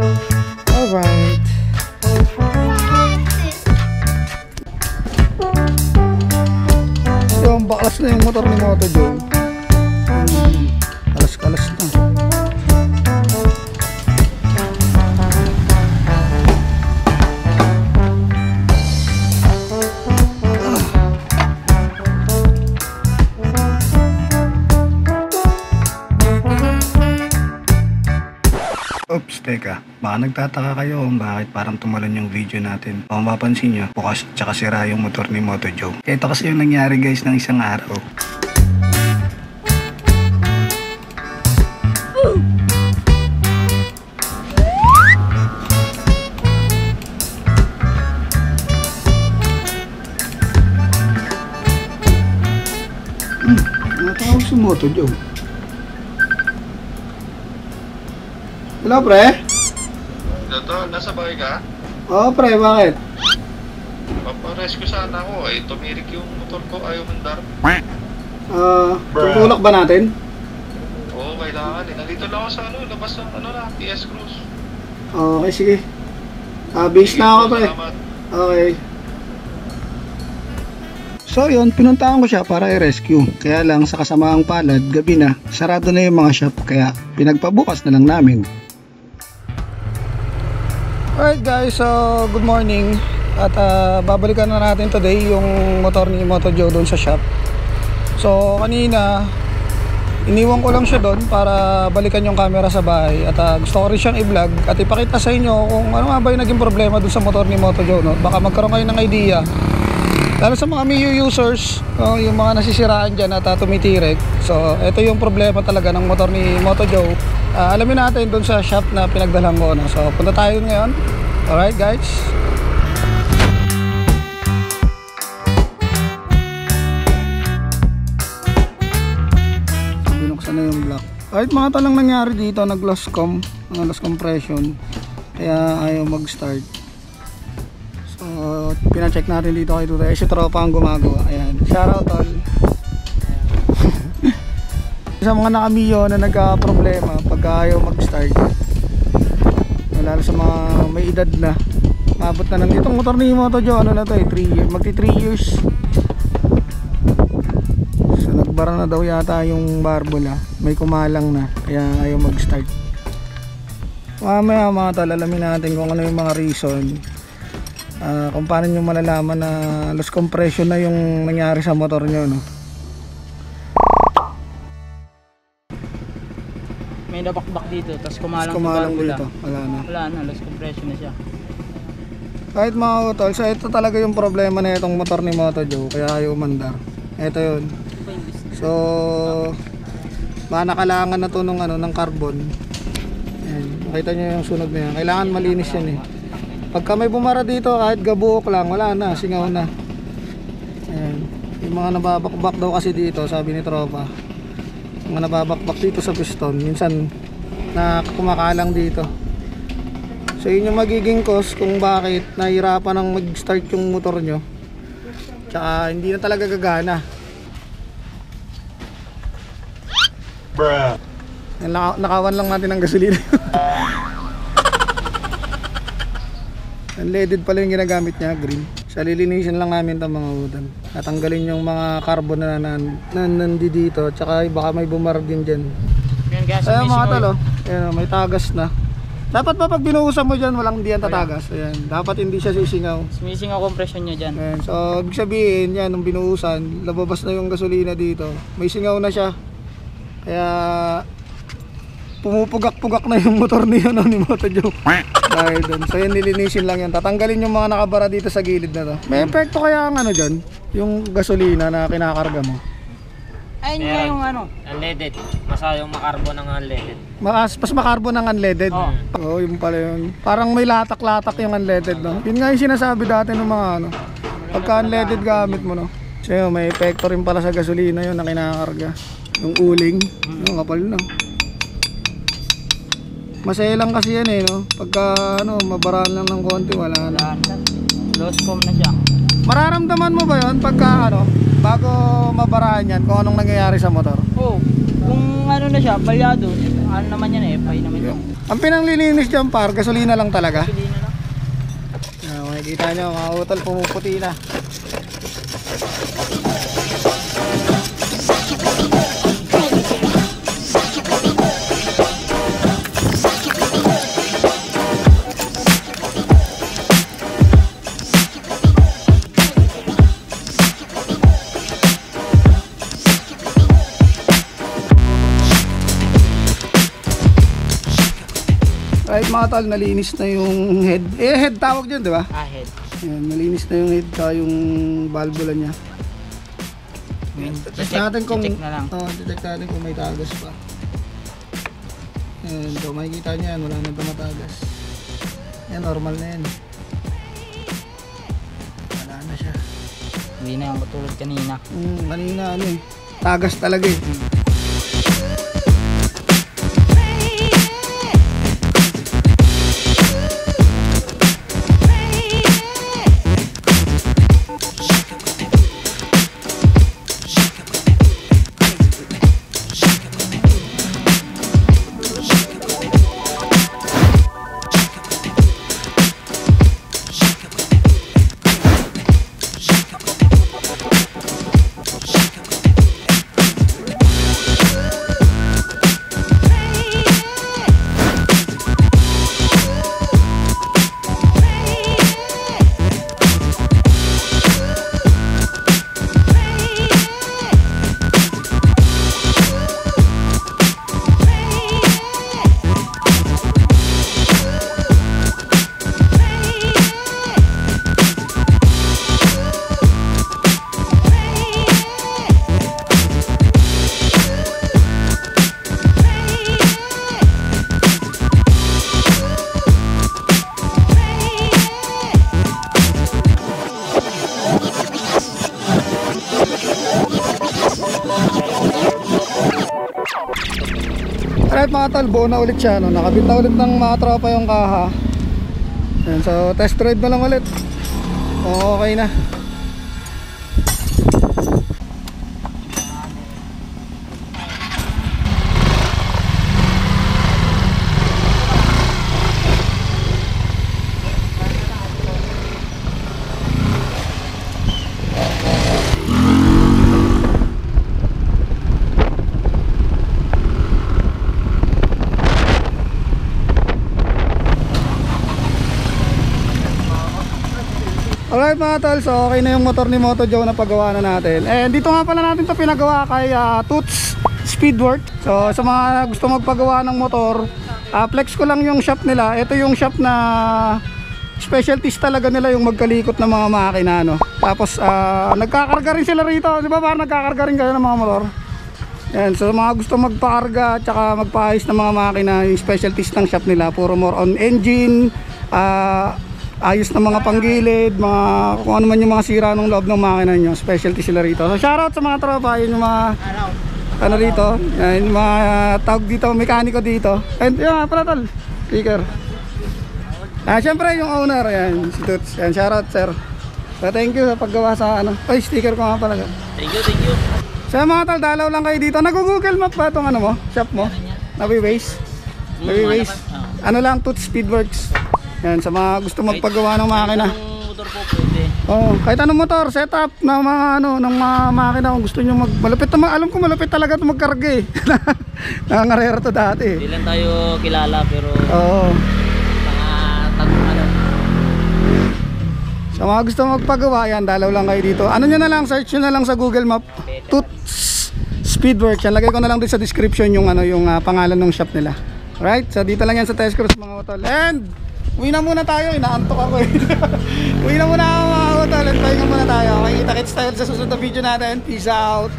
Alright. Yung baklas na yung motor ni Moto Joe. Teka. Baka nagtataka kayo kung bakit parang tumalon yung video natin. Kung mapapansin nyo, bukas tsaka sira yung motor ni Moto Joe. Ito kasi yung nangyari guys ng isang araw. Hmm, natawag si Moto Joe. Hello, pre? Ito, nasa bahay ka? Oo, pre, bakit? Paparescue sana ako eh. Tumirik yung motor ko, ayaw mandar. Ah, tutulak ba natin? Oo, kailangan eh. Nandito lang ako sa ano, labas ng ano na, PS Cruise. Okay, sige. Ah, base na ako, pre. Salamat. Okay. So yun, pinuntahan ko siya para i-rescue. Kaya lang sa kasamaang palad, gabi na, sarado na yung mga shop kaya pinagpabukas na lang namin. Alright guys, so good morning. At ah, babalikan na natin today yung motor ni Moto Joe doon sa shop. So kanina, iniwan ko lang siya doon para balikan yung camera sa bahay. At ah, gusto ko rin siyang i-vlog at ipakita sa inyo kung ano nga ba yung naging problema doon sa motor ni Moto Joe. No? Baka magkaroon kayo ng idea lalo sa mga Miu users, oh, yung mga nasisiraan dyan at uh, tumitirik. So, ito yung problema talaga ng motor ni Moto Joe. Ah, alamin natin doon sa shop na pinagdalan ko. No? So, punta tayo dun ngayon. Alright guys. Na yung block. Alright mga talang nangyari dito, nag-loss com, loss compression. Kaya ayaw mag-start. So, pina-check natin dito kay Tutoy. Si tropa ang gumagawa. Ayan. Shoutout tol. sa mga nakamiyo na nagka-problema pag ayaw mag-start. Lalo sa mga may edad na. Mabot na ng itong motor ni Moto Jo, ano na to eh, 3 years. Magti 3 years. So nagbara na daw yata yung barbola. May kumalang na. Kaya ayaw mag-start. Mamaya mga tol, alamin natin kung ano yung mga reason Ah, kung paano nyo malalaman na loss compression na yung nangyari sa motor nyo no? May nabakbak dito, tapos Tapos kumalang, kumalang sa barbula. dito. wala na. Wala na, lost compression na siya. kahit mga utol so ito talaga yung problema na itong motor ni Moto Joe kaya ayaw umandar. Ito yun. So baka nakalangan na to ng, ano, ng carbon. Ayan, makita nyo yung sunog na yan. Kailangan malinis yan eh pagka may bumara dito kahit gabuok lang wala na singaw na. Ayan. yung mga nababakbak daw kasi dito sabi ni tropa yung mga nababakbak dito sa piston minsan na kumakalang dito. So yun yung magiging cause kung bakit nahirapan ng mag start yung motor nyo. Tsaka hindi na talaga gagana. Bruh. Naka- nakawan lang natin ng gasolina Unleaded pala yung ginagamit niya, green. Sa lilinisin lang namin itong mga udan. Natanggalin yung mga carbon na, na, na nandi dito. Tsaka baka may bumar din dyan. Yan guys, Ayan mga talo. Ayan, may tagas na. Dapat pa pag binuhusan mo dyan, walang hindi yan tatagas. Ayan, dapat hindi siya sisingaw. Missing ang compression niya dyan. Ayan, so ibig sabihin yan, nung binuhusan, lababas na yung gasolina dito. May singaw na siya. Kaya pumupugak-pugak na yung motor niya no, ni Moto Joe. Dahil doon. So yan nilinisin lang yan. Tatanggalin yung mga nakabara dito sa gilid na to. May epekto kaya ang ano dyan? Yung gasolina na kinakarga mo. Ayun nga yung ano. Unleaded. Masa yung makarbo ng unleaded. Mas, mas makarbo ng unleaded. Oo. Oo, yung pala yun. Parang may latak-latak yung unleaded, no? Yun nga yung sinasabi dati ng mga ano. Pagka unleaded gamit mo, no? So yun, may epekto rin pala sa gasolina yun na kinakarga. Yung uling. Yung kapal na. Masaya lang kasi yan eh, no? Pagka ano, mabaraan lang ng konti, wala na. Wala na. Lost com na siya. Mararamdaman mo ba yun pagka ano, bago mabaraan yan, kung anong nangyayari sa motor? Oh, kung ano na siya, balyado. Ano naman yan eh, FI naman yun. Ang pinanglilinis dyan par, gasolina lang talaga. Gasolina lang. Ah, makikita nyo, mga utol pumuputi na. Tol, nalinis na yung head. Eh, head tawag dyan, di ba? Ahead. Yan, nalinis na yung head ka yung valvula niya. Check natin kung check na lang. Oh, check natin kung may tagas pa. Yan, so makikita niyo yan, wala nang tumatagas. Yan, normal na yan. Wala na siya. Hindi na yung katulad kanina. Hmm, kanina ano eh. Tagas talaga eh. Alright mga tol, buo na ulit siya. No? Nakabit na ulit ng mga tropa yung kaha. Yan, so test ride na lang ulit. Okay na. Alright mga tol, so okay na yung motor ni Moto Joe na pagawa na natin. And dito nga pala natin to pinagawa kay ah, Toots Speedwork. So sa mga gusto magpagawa ng motor, ah, flex ko lang yung shop nila. Ito yung shop na specialties talaga nila yung magkalikot ng mga makina. No? Tapos ah, nagkakarga rin sila rito. Di ba parang nagkakarga rin kayo ng mga motor? Yan, so mga gusto magpakarga at saka magpaayos ng mga makina, yung specialties ng shop nila, puro more on engine, ah, ayos ng mga panggilid, mga kung ano man yung mga sira ng loob ng makina nyo, specialty sila rito. So shoutout sa mga tropa, yun yung mga ano rito, yan, yung mga tawag dito, mekaniko dito. And yun nga pala tol, speaker. Ah, syempre yung owner, yan, si Toots. Yan, shoutout sir. So thank you sa paggawa sa ano. Ay, sticker ko nga pala. Thank you, thank you. Sa mga tol, dalaw lang kayo dito. Nag-google map ba itong ano mo? Shop mo? Nawi-waste? Nawi-waste? Ano lang, Toots Speedworks. Yan, sa mga gusto magpagawa ng makina. Motor po pwede. Oh, kahit anong motor, setup ng mga ano, ng mga makina kung gusto niyo mag malupit na alam ko malupit talaga 'to magkarga eh. Nangangarera to dati. Hindi lang tayo kilala pero Oo. mga tag ano. Sa mga gusto magpagawa yan, dalaw lang kayo dito. Ano nyo na lang, search nyo na lang sa Google Map. Toots Speedworks. Yan, lagay ko na lang din sa description yung ano yung ah, pangalan ng shop nila. Right? So dito lang yan sa Test Cruise mga utol. And uwi na muna tayo, inaantok ako eh. uwi na muna ako mga utol. At pahinga muna tayo. Okay, kita-kits tayo sa susunod na video natin. Peace out.